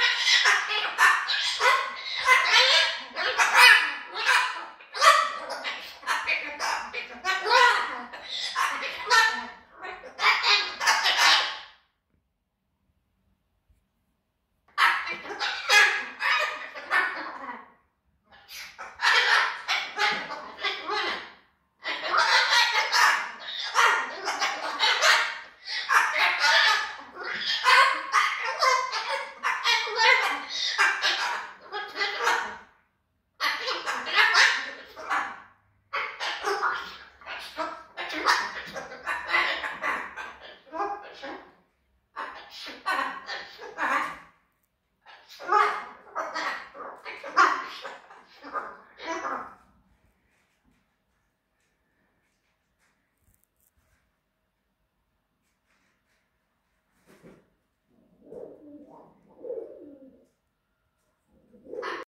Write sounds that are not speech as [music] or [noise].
Ayo, Pak. Ayo, Pak. Ha [laughs]